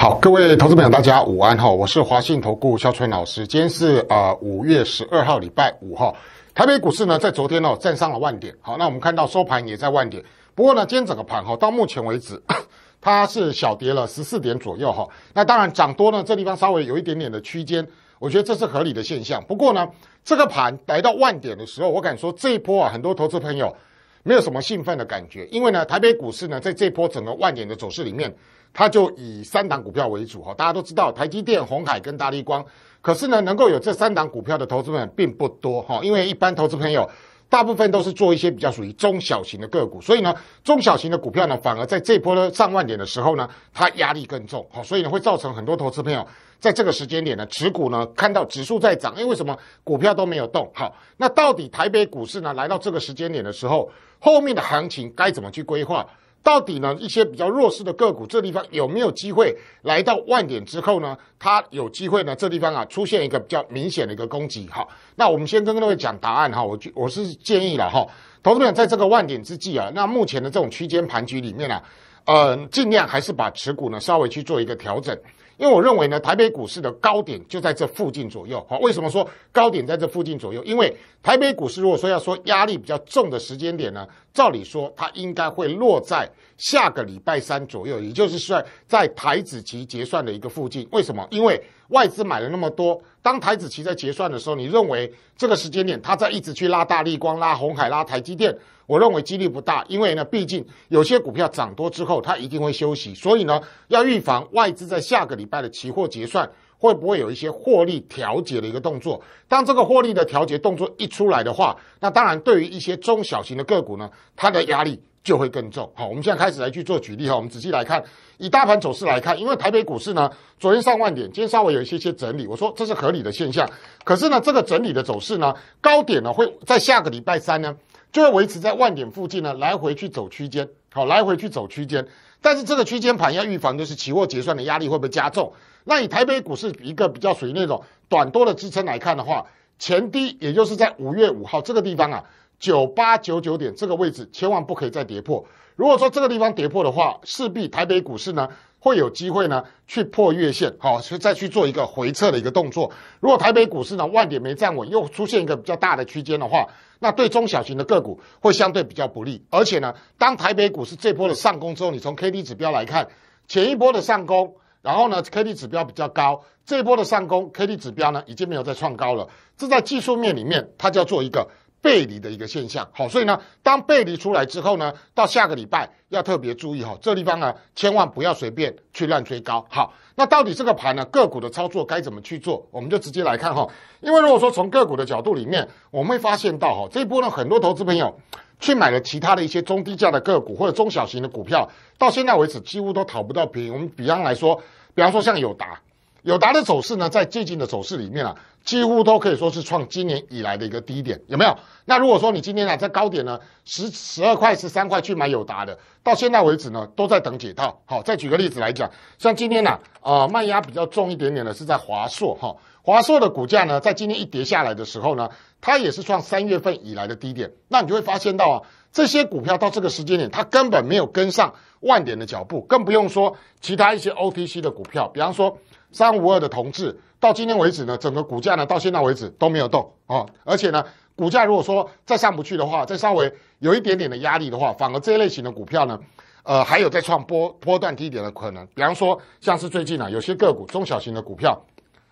好，各位投资朋友，大家午安哈，我是华信投顾肖春老师。今天是啊五月十二号，礼拜五号，台北股市呢在昨天哦站上了万点，好，那我们看到收盘也在万点，不过呢今天整个盘哈到目前为止，它是小跌了十四点左右哈，那当然涨多呢这地方稍微有一点点的区间，我觉得这是合理的现象。不过呢这个盘来到万点的时候，我敢说这一波啊很多投资朋友。没有什么兴奋的感觉，因为呢，台北股市呢，在这波整个万点的走势里面，它就以三档股票为主哈。大家都知道，台积电、红海跟大立光，可是呢，能够有这三档股票的投资们并不多哈。因为一般投资朋友大部分都是做一些比较属于中小型的个股，所以呢，中小型的股票呢，反而在这波的上万点的时候呢，它压力更重好，所以呢，会造成很多投资朋友在这个时间点呢，持股呢看到指数在涨，因为什么股票都没有动好。那到底台北股市呢，来到这个时间点的时候？后面的行情该怎么去规划？到底呢？一些比较弱势的个股，这地方有没有机会来到万点之后呢？它有机会呢？这地方啊出现一个比较明显的一个攻击。好，那我们先跟各位讲答案哈。我我是建议了哈，投资者在这个万点之际啊，那目前的这种区间盘局里面啊，呃，尽量还是把持股呢稍微去做一个调整。因为我认为呢，台北股市的高点就在这附近左右。好，为什么说高点在这附近左右？因为台北股市如果说要说压力比较重的时间点呢，照理说它应该会落在下个礼拜三左右，也就是算在台子期结算的一个附近。为什么？因为外资买了那么多，当台子期在结算的时候，你认为这个时间点它在一直去拉大力光、拉红海、拉台积电？我认为几率不大，因为呢，毕竟有些股票涨多之后，它一定会休息，所以呢，要预防外资在下个礼拜的期货结算会不会有一些获利调节的一个动作。当这个获利的调节动作一出来的话，那当然对于一些中小型的个股呢，它的压力就会更重。好，我们现在开始来去做举例哈，我们仔细来看，以大盘走势来看，因为台北股市呢，昨天上万点，今天稍微有一些些整理，我说这是合理的现象。可是呢，这个整理的走势呢，高点呢会在下个礼拜三呢。就会维持在万点附近呢，来回去走区间，好，来回去走区间。但是这个区间盘要预防，就是期货结算的压力会不会加重？那以台北股市一个比较属于那种短多的支撑来看的话，前低也就是在五月五号这个地方啊，九八九九点这个位置，千万不可以再跌破。如果说这个地方跌破的话，势必台北股市呢。会有机会呢，去破月线，好，去再去做一个回撤的一个动作。如果台北股市呢万点没站稳，又出现一个比较大的区间的话，那对中小型的个股会相对比较不利。而且呢，当台北股市这波的上攻之后，你从 K D 指标来看，前一波的上攻，然后呢 K D 指标比较高，这一波的上攻 K D 指标呢已经没有再创高了。这在技术面里面，它叫做一个。背离的一个现象，好，所以呢，当背离出来之后呢，到下个礼拜要特别注意哈，这地方呢，千万不要随便去乱追高。好，那到底这个盘呢，个股的操作该怎么去做？我们就直接来看哈，因为如果说从个股的角度里面，我们会发现到哈，这一波呢，很多投资朋友去买了其他的一些中低价的个股或者中小型的股票，到现在为止几乎都讨不到便宜。我们比方来说，比方说像友达。友达的走势呢，在最近的走势里面啊，几乎都可以说是创今年以来的一个低点，有没有？那如果说你今天啊在高点呢，十十二块、十三块去买友达的，到现在为止呢，都在等解套。好，再举个例子来讲，像今天呢，呃，卖压比较重一点点的是在华硕哈，华硕的股价呢，在今天一跌下来的时候呢，它也是创三月份以来的低点。那你就会发现到啊，这些股票到这个时间点，它根本没有跟上万点的脚步，更不用说其他一些 OTC 的股票，比方说。三五二的同志到今天为止呢，整个股价呢到现在为止都没有动啊，而且呢，股价如果说再上不去的话，再稍微有一点点的压力的话，反而这一类型的股票呢，呃，还有再创波波段低点的可能。比方说，像是最近啊，有些个股中小型的股票，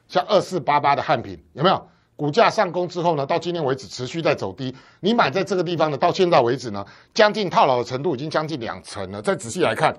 像二四八八的汉平，有没有？股价上攻之后呢，到今天为止持续在走低。你买在这个地方呢，到现在为止呢，将近套牢的程度已经将近两成了。再仔细来看，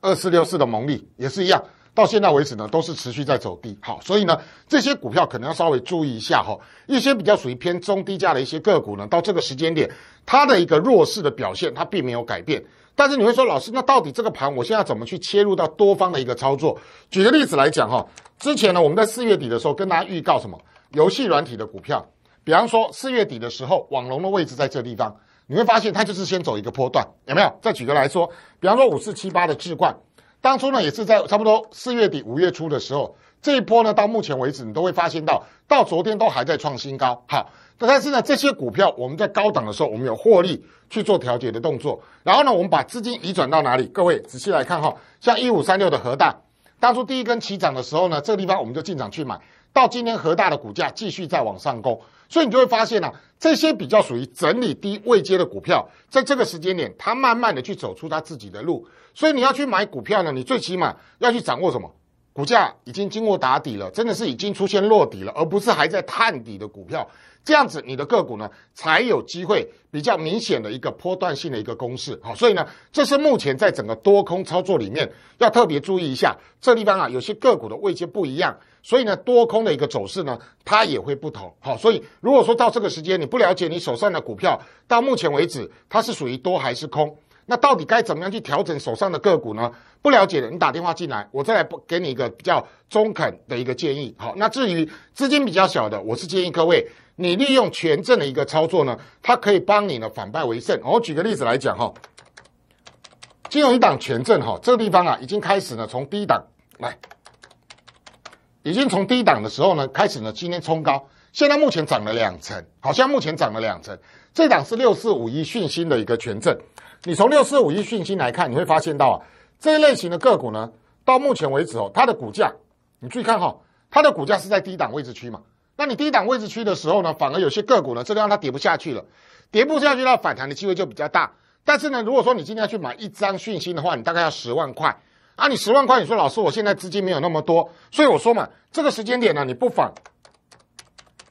二四六四的蒙利也是一样。到现在为止呢，都是持续在走低。好，所以呢，这些股票可能要稍微注意一下哈。一些比较属于偏中低价的一些个股呢，到这个时间点，它的一个弱势的表现，它并没有改变。但是你会说，老师，那到底这个盘，我现在怎么去切入到多方的一个操作？举个例子来讲哈，之前呢，我们在四月底的时候跟大家预告什么？游戏软体的股票，比方说四月底的时候，网龙的位置在这地方，你会发现它就是先走一个波段，有没有？再举个来说，比方说五四七八的智冠。当初呢，也是在差不多四月底五月初的时候，这一波呢，到目前为止你都会发现到，到昨天都还在创新高。好，但是呢，这些股票我们在高档的时候，我们有获利去做调节的动作。然后呢，我们把资金移转到哪里？各位仔细来看哈，像一五三六的核大，当初第一根起涨的时候呢，这个地方我们就进场去买。到今天核大的股价继续在往上攻，所以你就会发现啊，这些比较属于整理低位阶的股票，在这个时间点，它慢慢的去走出它自己的路。所以你要去买股票呢，你最起码要去掌握什么？股价已经经过打底了，真的是已经出现落底了，而不是还在探底的股票。这样子你的个股呢，才有机会比较明显的一个波段性的一个公式。好，所以呢，这是目前在整个多空操作里面要特别注意一下。这地方啊，有些个股的位阶不一样，所以呢，多空的一个走势呢，它也会不同。好，所以如果说到这个时间你不了解你手上的股票，到目前为止它是属于多还是空？那到底该怎么样去调整手上的个股呢？不了解的，你打电话进来，我再来给你一个比较中肯的一个建议。好，那至于资金比较小的，我是建议各位，你利用权证的一个操作呢，它可以帮你呢反败为胜。我举个例子来讲哈，金融一档权证哈，这个地方啊，已经开始呢从低档来，已经从低档的时候呢开始呢今天冲高，现在目前涨了两成，好像目前涨了两成。这档是六四五一讯星的一个权证。你从六四五一讯星来看，你会发现到啊，这一类型的个股呢，到目前为止哦，它的股价，你注意看哈，它的股价是在低档位置区嘛。那你低档位置区的时候呢，反而有些个股呢，这个让它跌不下去了，跌不下去，它反弹的机会就比较大。但是呢，如果说你今天要去买一张讯星的话，你大概要十万块啊。你十万块，你说老师，我现在资金没有那么多，所以我说嘛，这个时间点呢，你不妨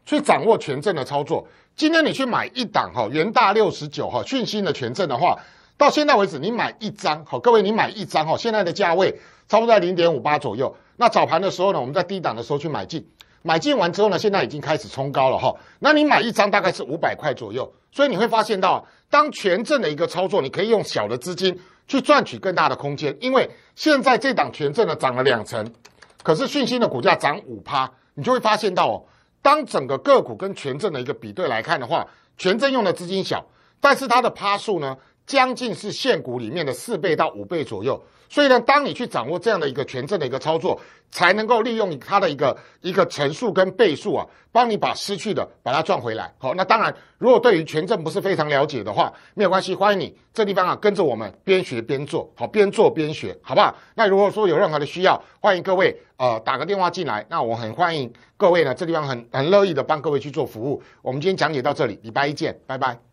去掌握权证的操作。今天你去买一档哈，元大六十九哈，讯星的权证的话。到现在为止，你买一张，好，各位，你买一张，哈，现在的价位差不多在零点五八左右。那早盘的时候呢，我们在低档的时候去买进，买进完之后呢，现在已经开始冲高了，哈。那你买一张大概是五百块左右，所以你会发现到，当权证的一个操作，你可以用小的资金去赚取更大的空间，因为现在这档权证呢涨了两成，可是讯息的股价涨五趴，你就会发现到哦，当整个个股跟权证的一个比对来看的话，权证用的资金小，但是它的趴数呢？将近是现股里面的四倍到五倍左右，所以呢，当你去掌握这样的一个权证的一个操作，才能够利用它的一个一个乘数跟倍数啊，帮你把失去的把它赚回来。好，那当然，如果对于权证不是非常了解的话，没有关系，欢迎你这地方啊跟着我们边学边做，好，边做边学，好不好？那如果说有任何的需要，欢迎各位呃打个电话进来，那我很欢迎各位呢，这地方很很乐意的帮各位去做服务。我们今天讲解到这里，礼拜一见，拜拜。